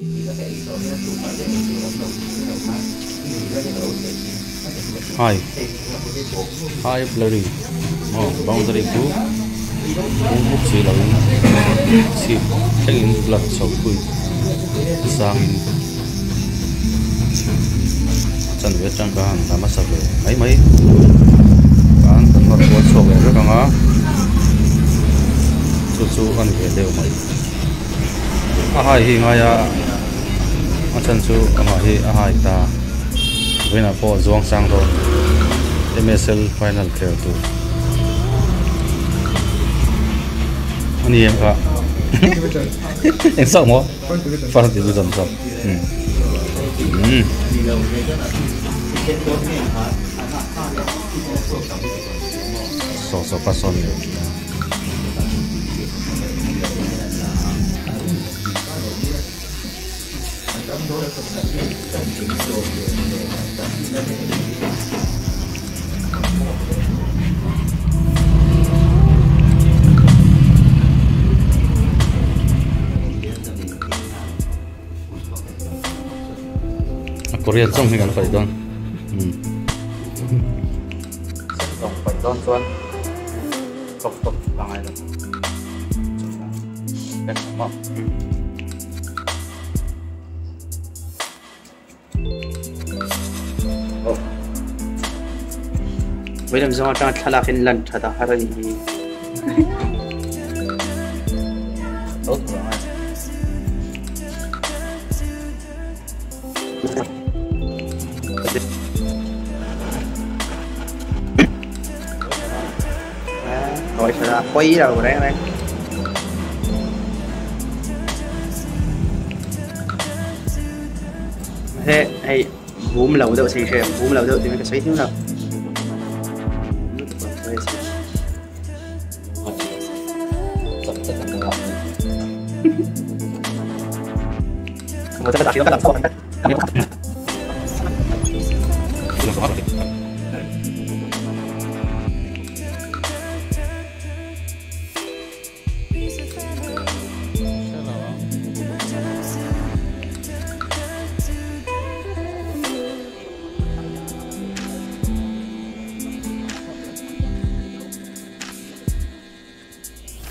Hi. Hi, blurry. Oh, boundary ku. Buk si lo si hanging blood so kui. Sang chân viết trang can đã mất sập rồi mấy mấy can tận mặt của sổ về rất là chú chú ăn về đều mấy à hai hi ngay à à chân chú à hai à hai ta với là po zuang sang rồi MSL final clear tu anh em cả em sao mà phát thì tôi dần dần so so pason Korean song kan phải don song phải don chuan top top pangai lo Đẹp lắm William zong tang thala khin lan lần thứ hai rồi rồi sao quay đâu đấy anh thế hay bùm lẩu đậu xì xèm bùm lẩu đậu thì mình cái xoáy thiếu nào? Một cái đặt thì nó làm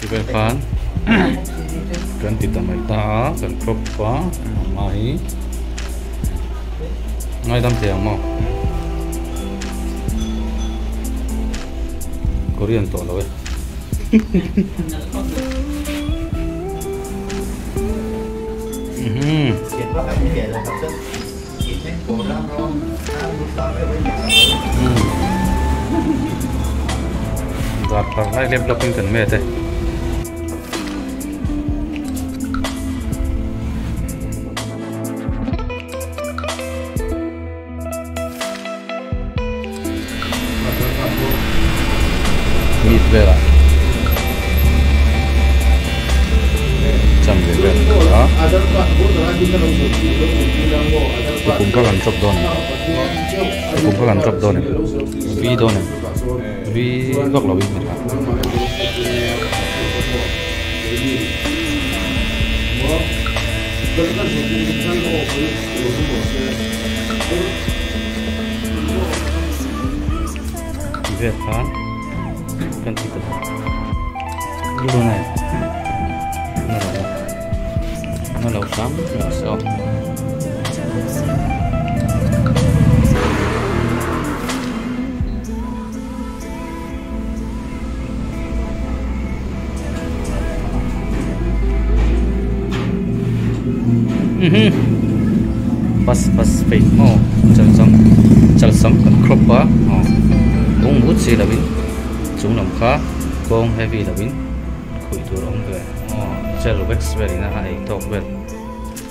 về Ibe cần tít tầm mai ta cần crop quá mai ngay dam tiền mo có to tổ rồi Giọt ừ. ừ. dạ, vào lại liệp lập kinh cần mệt đây. về vera. Chăm về về Đó. Thì cũng có gần chọc đòn. Thì cũng có gần chọc đòn này. Vi đòn này. Vi góc là vi mình cả. Việt Pháp cần 이번에 tập Lưu này. Nó là Nó Rồi sao bus bus phải oh chân sống. Chân sống cần crop quá. Oh cũng mút gì là bin chúng làm khá. Con heavy là bin khui tu ông về. Oh gel wax về na hai top về.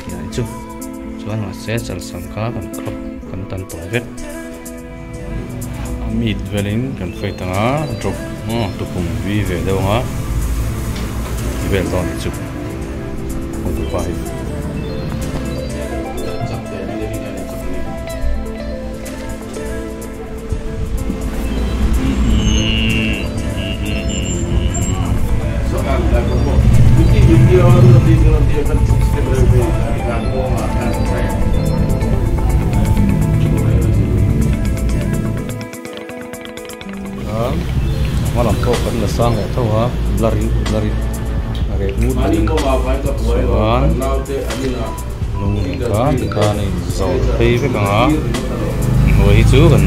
Thì này chung. Chú anh sẽ chân sống khá cần crop cần tan tổ vết mịt về đến cần phải tăng á drop oh cùng vi về đâu hả? Về rồi chú không tu phải. different similar example as a trend. mà làm tốt vẫn là sang hệ thâu ha blurry blurry cái mút này xoắn lùng cá thì cá này giàu thế với cả ngồi chú gần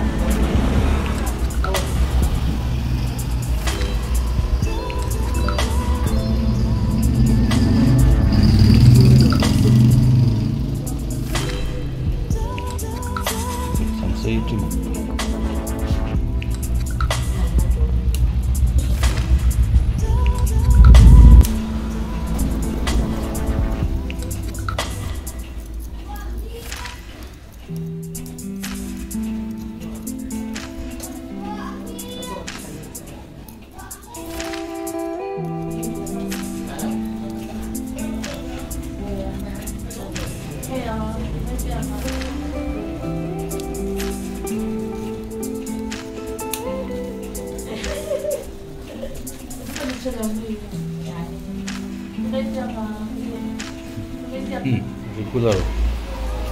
Hmm, regular.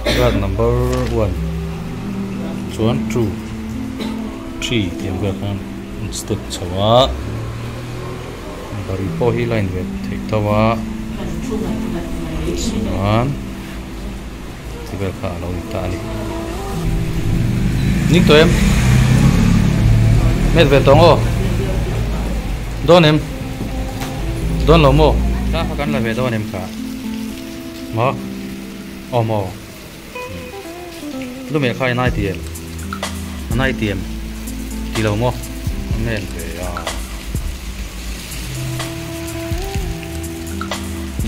Grad number one. Chuan two. Three. Tiêm việc kan stud chawa. Bari po hi line vet thek tawa. Chuan. Ti vel kha lo ta ni. Nik to em. Met vet tong o. Don em. Don lo mo. Ta fa kan la ve don em ka mà ôm mo. lúc mẹ khai nai tiền, Nai tiem. Ti lo mo. Men ve ya.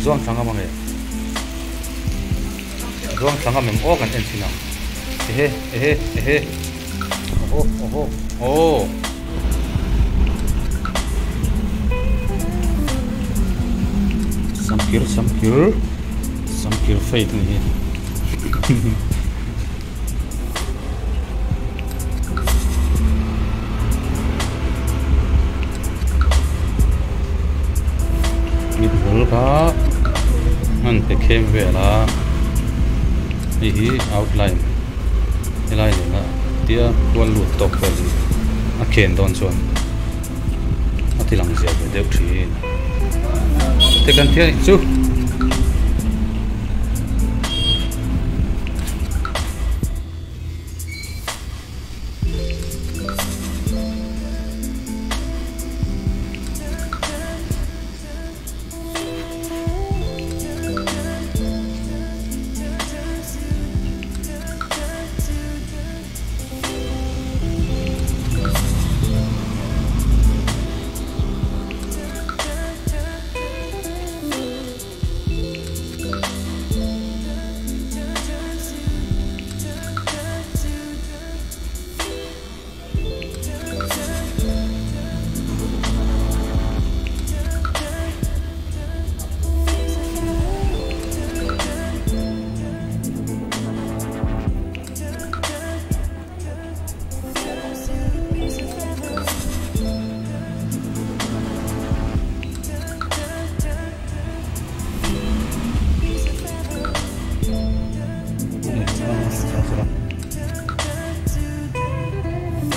Zuang changa mang e. Zuang changa mem o kan en sinam. Ehe, ehe, ehe. ô, oho. Oh. Samkir, samkir. Samkir fake ni. Mít hul ka. An te kem ve la. Hi hi outline. Line na. Tia kuan lut tok ve li. A ken don chuan. A ti lang zia ve deuh thin. Te kan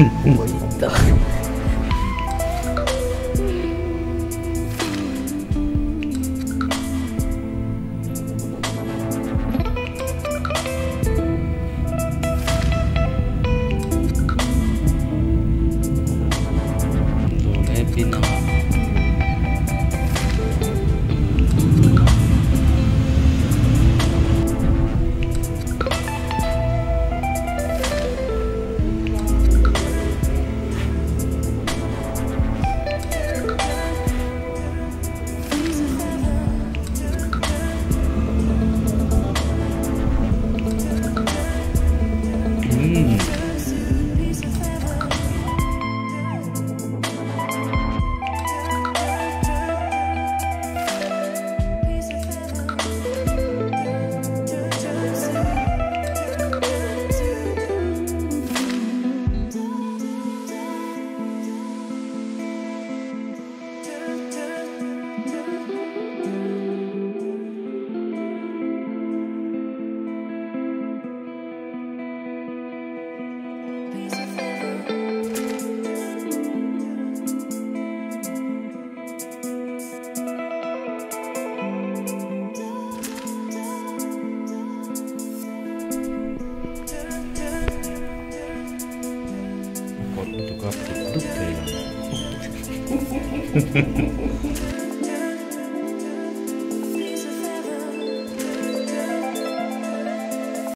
嗯嗯。Ha ha ha.